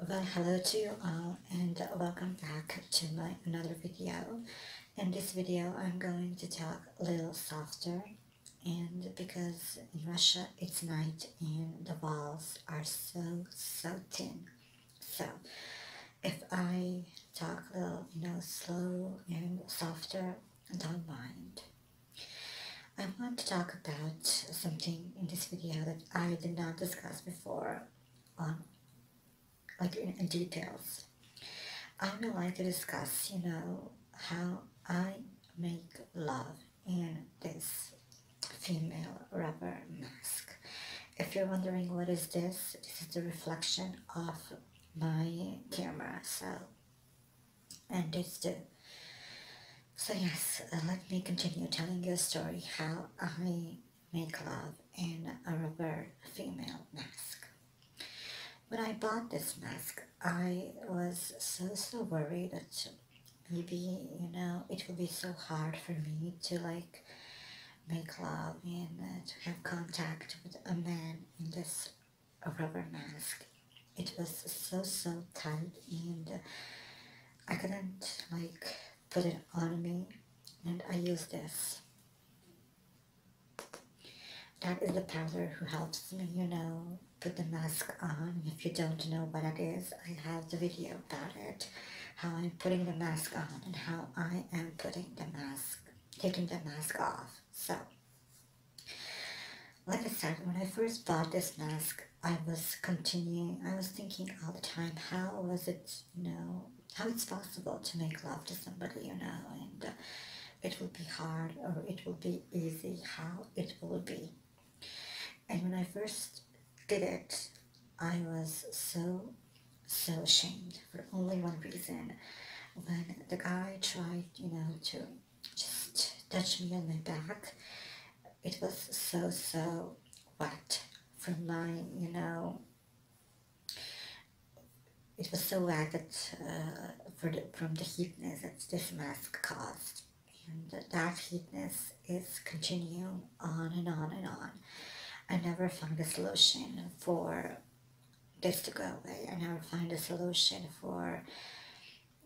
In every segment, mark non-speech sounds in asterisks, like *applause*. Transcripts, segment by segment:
Well, hello to you all and welcome back to my another video. In this video, I'm going to talk a little softer and because in Russia it's night and the walls are so, so thin. So, if I talk a little, you know, slow and softer, don't mind. I want to talk about something in this video that I did not discuss before on like in, in details. I would like to discuss, you know, how I make love in this female rubber mask. If you're wondering what is this, this is the reflection of my camera. So, and it's the so yes, uh, let me continue telling you a story how I make love in a rubber female mask. When I bought this mask, I was so, so worried that maybe, you know, it will be so hard for me to like make love and uh, to have contact with a man in this rubber mask. It was so, so tight and I couldn't like put it on me and I use this. That is the powder who helps me, you know, put the mask on. If you don't know what it is, I have the video about it. How I'm putting the mask on and how I am putting the mask, taking the mask off. So, like I said, when I first bought this mask, I was continuing, I was thinking all the time, how was it, you know, how it's possible to make love to somebody, you know, and uh, it will be hard or it will be easy, how it will be. And when I first did it, I was so, so ashamed for only one reason. When the guy tried, you know, to just touch me on my back, it was so, so wet from my, you know, it was so wet that uh, for the, from the heatness that this mask caused. And that heatness is continuing on and on and on. Never found a solution for this to go away. I never find a solution for,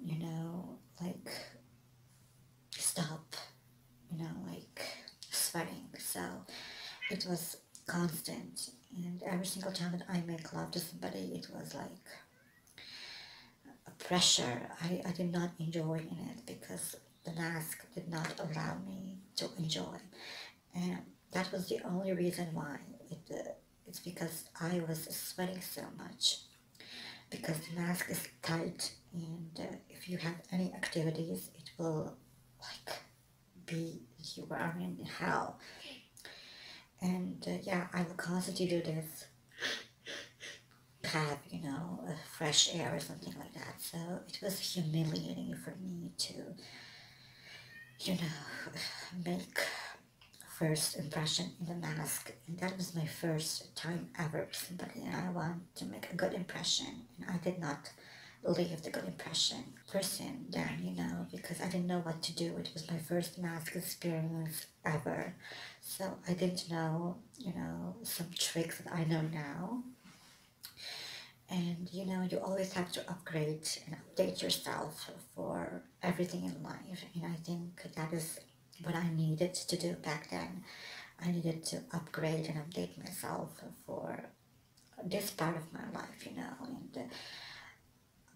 you know, like stop, you know, like sweating. So it was constant. And every single time that I make love to somebody, it was like a pressure. I, I did not enjoy in it because the mask did not allow me to enjoy. And that was the only reason why. It, it's because I was sweating so much. Because the mask is tight and uh, if you have any activities, it will like be, you are in hell. And uh, yeah, I will constantly do this. Have, you know, fresh air or something like that. So it was humiliating for me to, you know, *sighs* make first impression in the mask. And that was my first time ever. With somebody and I want to make a good impression. And I did not leave the good impression person then you know because I didn't know what to do. It was my first mask experience ever. So I didn't know you know some tricks that I know now. And you know you always have to upgrade and update yourself for everything in life. And I think that is what I needed to do back then. I needed to upgrade and update myself for this part of my life, you know, and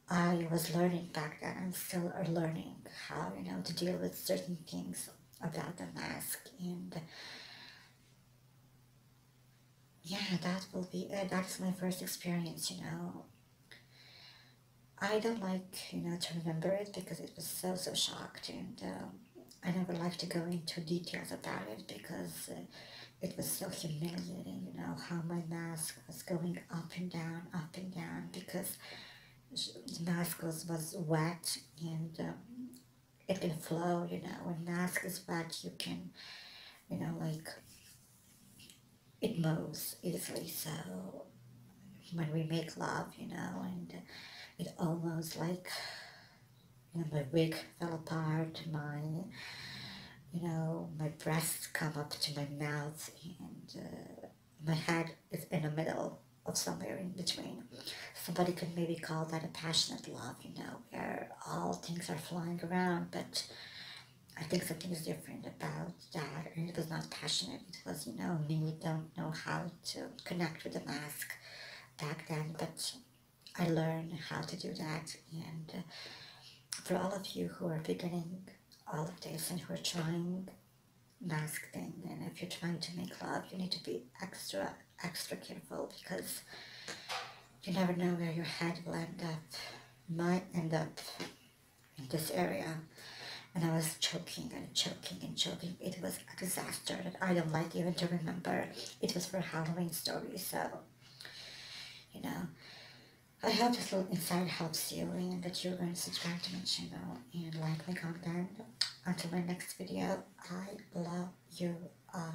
I was learning back then. I'm still learning how, you know, to deal with certain things about the mask and yeah, that will be, uh, that's my first experience, you know. I don't like, you know, to remember it because it was so, so shocked and um, I never like to go into details about it because uh, it was so humiliating, you know, how my mask was going up and down, up and down because the mask was, was wet and um, it can flow, you know, when mask is wet you can, you know, like, it moves easily, so when we make love, you know, and it almost like you know, my wig fell apart, my, you know, my breasts come up to my mouth, and uh, my head is in the middle of somewhere in between. Somebody could maybe call that a passionate love, you know, where all things are flying around, but I think something is different about that. And it was not passionate. It was, you know, me don't know how to connect with the mask back then, but I learned how to do that. And uh, for all of you who are beginning all of this and who are trying mask thing, and if you're trying to make love, you need to be extra, extra careful because you never know where your head will end up. Might end up in this area and I was choking and choking and choking. It was a disaster that I don't like even to remember. It was for Halloween story, so you know. I hope this little insight helps you and that you're going to subscribe to my channel and like my content. Until my next video, I love you all.